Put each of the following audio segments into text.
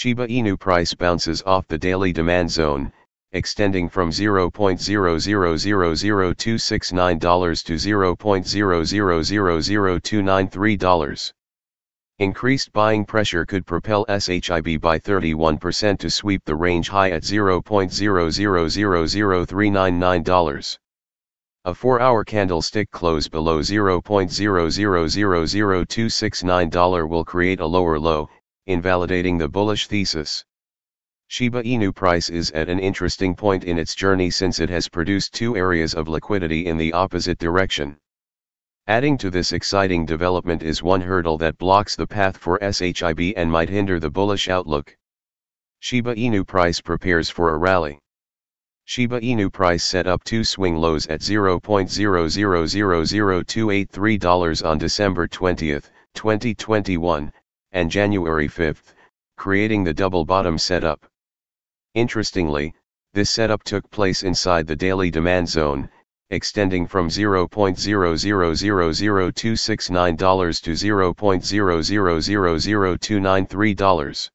Shiba Inu price bounces off the daily demand zone, extending from $0.0000269 to $0.0000293. Increased buying pressure could propel SHIB by 31% to sweep the range high at $0.0000399. A 4-hour candlestick close below $0.0000269 will create a lower low, invalidating the bullish thesis. Shiba Inu price is at an interesting point in its journey since it has produced two areas of liquidity in the opposite direction. Adding to this exciting development is one hurdle that blocks the path for SHIB and might hinder the bullish outlook. Shiba Inu price prepares for a rally. Shiba Inu price set up two swing lows at $0.0000283 on December 20, 2021, and January 5, creating the double bottom setup. Interestingly, this setup took place inside the daily demand zone, extending from $0.0000269 to $0.0000293.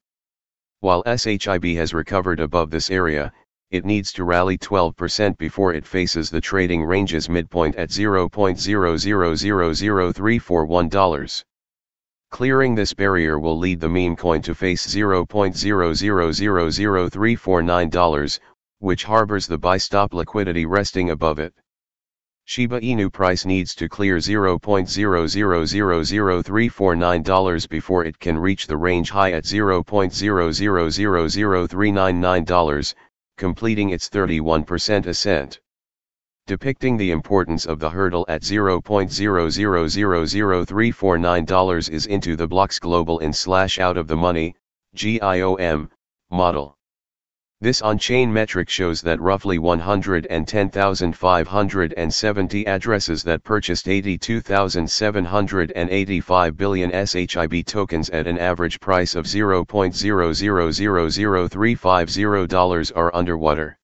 While SHIB has recovered above this area, it needs to rally 12% before it faces the trading range's midpoint at $0.0000341. Clearing this barrier will lead the meme coin to face $0.0000349, which harbors the buy stop liquidity resting above it. Shiba Inu price needs to clear $0.0000349 before it can reach the range high at $0.0000399, completing its 31% ascent. Depicting the importance of the hurdle at $0.0000349 is IntoTheBlock's global in slash out of the money, GIOM, model. This on-chain metric shows that roughly 110,570 addresses that purchased 82,785 billion SHIB tokens at an average price of $0.0000350 are underwater.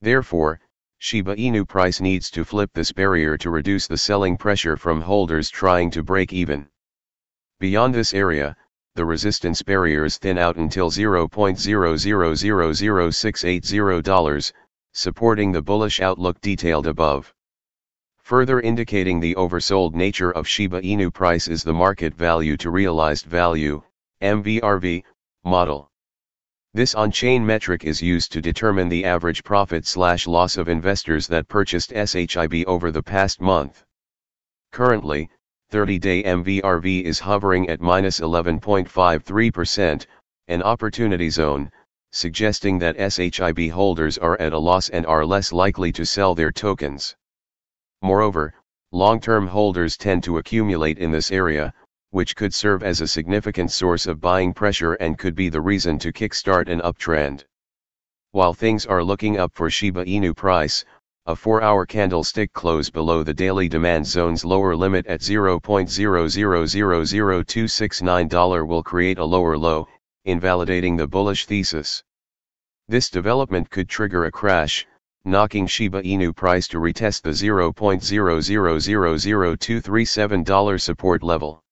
Therefore, Shiba Inu price needs to flip this barrier to reduce the selling pressure from holders trying to break even. Beyond this area, the resistance barriers thin out until $0.0000680, supporting the bullish outlook detailed above. Further indicating the oversold nature of Shiba Inu price is the market value to realized value, MVRV, model. This on-chain metric is used to determine the average profit slash loss of investors that purchased SHIB over the past month. Currently, 30-day MVRV is hovering at minus 11.53%, an opportunity zone, suggesting that SHIB holders are at a loss and are less likely to sell their tokens. Moreover, long-term holders tend to accumulate in this area, which could serve as a significant source of buying pressure and could be the reason to kickstart an uptrend. While things are looking up for Shiba Inu price, a 4-hour candlestick close below the daily demand zone's lower limit at $0.0000269 will create a lower low, invalidating the bullish thesis. This development could trigger a crash, knocking Shiba Inu price to retest the $0.0000237 support level.